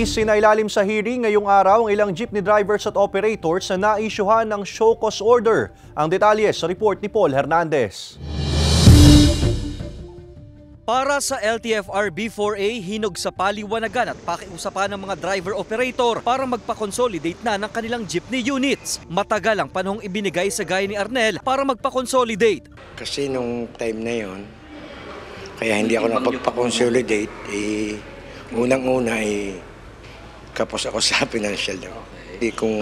Isinailalim sa hearing ngayong araw ang ilang jeepney drivers at operators na naisyuhan ng show cause order. Ang detalye sa report ni Paul Hernandez. Para sa LTFR B4A, hinog sa paliwanagan at pakiusapan ng mga driver-operator para magpa-consolidate na ng kanilang jeepney units. Matagal ang panahong ibinigay sa gaya ni Arnel para magpa-consolidate. Kasi nung time na yon, kaya hindi ako napagpa-consolidate, eh, unang-una eh, kapos ako sa financial na. Eh, kung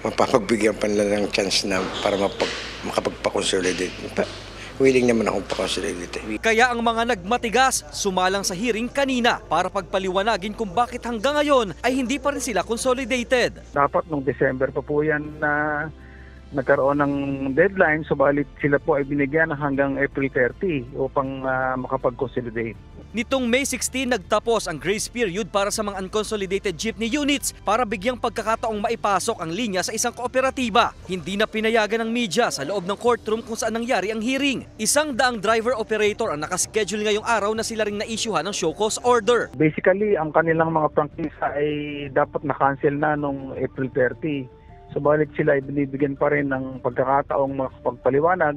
mapapagbigyan pa nila ng chance na para mapag, makapagpa-consolidate, pa- willing naman akong pa-consolidate. eh. Kaya ang mga nagmatigas sumalang sa hearing kanina para pagpaliwanagin kung bakit hanggang ngayon ay hindi pa rin sila consolidated. dapat nung December pa po yan na nagkaroon ng deadline, subalit sila po ay binigyan ng hanggang April 30 upang ah, makapag-consolidate. Nitong May 16 nagtapos ang grace period para sa mga unconsolidated jeepney units para bigyang pagkakataong maipasok ang linya sa isang kooperatiba. Hindi na pinayagan ng media sa loob ng courtroom kung saan nangyari ang hearing. Isang daang driver-operator ang nakaschedule ngayong araw na sila ring na-issuehan ng show cause order. Basically, ang kanilang mga prangkisa ay dapat na-cancel na nung April 30. Subalit sila ay binibigyan pa rin ng pagkakataong makapagpaliwanag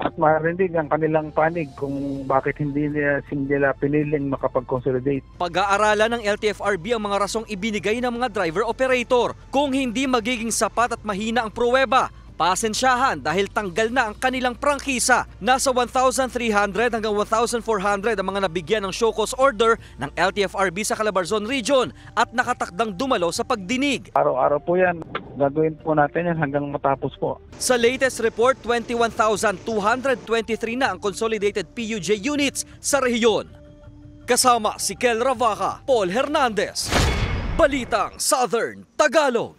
at marinig ang kanilang panig kung bakit hindi nila, nila piniling makapag-consolidate. Pag-aaralan ng LTFRB ang mga rasong ibinigay ng mga driver-operator. Kung hindi magiging sapat at mahina ang pruweba, pasensyahan dahil tanggal na ang kanilang prangkisa. Nasa 1,300 hanggang 1,400 ang mga nabigyan ng show cause order ng LTFRB sa Calabarzon Region at nakatakdang dumalo sa pagdinig. Araw-araw po yan. Gagawin po natin yan hanggang matapos po. Sa latest report, 21,223 na ang consolidated PUJ units sa rehiyon. Kasama si Kel Ravaca, Paul Hernandez. Balitang Southern Tagalog.